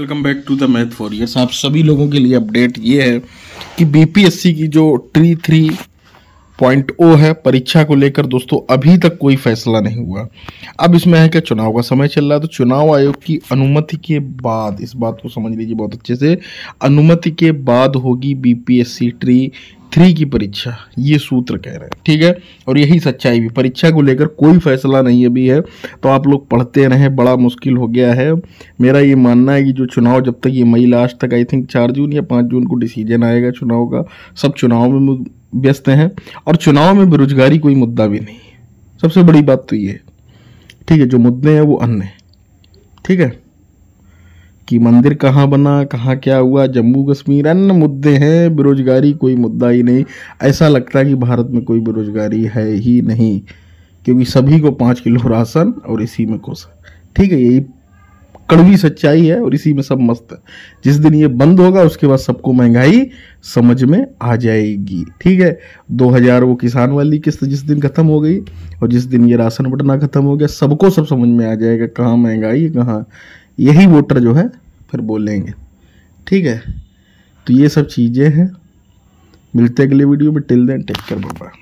Welcome back to the math for years आप सभी लोगों के लिए अपडेट ये है कि बीपीएससी की जो ट्री थ्री पॉइंट ओ है, परीक्षा को लेकर दोस्तों अभी तक कोई फैसला नहीं हुआ। अब इसमें है कि चुनाव का समय चल रहा है? तो चुनाव आयोग की अनुमति के बाद, इस बात को समझ लीजिए बहुत अच्छे से, अनुमति के बाद होगी बीपीएससी ट्री थ्री की परीक्षा, ये सूत्र कह रहे हैं। ठीक है? और यही सच्चाई भी। परीक्षा को लेकर कोई फैसला नहीं अभी है। तो आप लोग पढ़ते रहें, बड़ा मुश्किल हो गया है। मेरा ये मानना है कि जो चुनाव, जब तक ये मई लास्ट तक आई थिंक चार जून या पाँच जून को डिसीज़न आएगा चुनाव का, सब चुनाव में व्यस्त हैं। और चुनाव में बेरोजगारी कोई मुद्दा भी नहीं। सबसे बड़ी बात तो ये है। ठीक है, जो मुद्दे हैं वो अन्य ठीक है? कि मंदिर कहाँ बना, कहाँ क्या हुआ, जम्मू कश्मीर अन्य मुद्दे हैं, बेरोजगारी कोई मुद्दा ही नहीं। ऐसा लगता है कि भारत में कोई बेरोजगारी है ही नहीं, क्योंकि सभी को पाँच किलो राशन और इसी में खुश ठीक है, यही कड़वी सच्चाई है और इसी में सब मस्त है। जिस दिन ये बंद होगा, उसके बाद सबको महँगाई समझ में आ जाएगी। ठीक है, दो हज़ार वो किसान वाली किस्त जिस दिन खत्म हो गई और जिस दिन ये राशन बटना खत्म हो गया, सबको सब समझ में आ जाएगा कहाँ महँगाई, कहाँ यही वोटर जो है, फिर बोलेंगे। ठीक है? तो ये सब चीज़ें हैं। मिलते अगले वीडियो में। टिल देन टेक कर बाबा